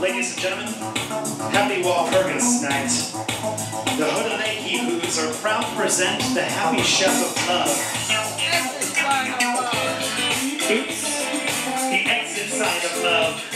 Ladies and gentlemen, happy Walpurgis night. The Hoad-a-lay-hee-whos are proud to present the Happy Chef of Love. Oops. The exit sign of love.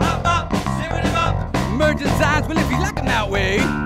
Are okay. Emergent signs, well, if you like 'em that way.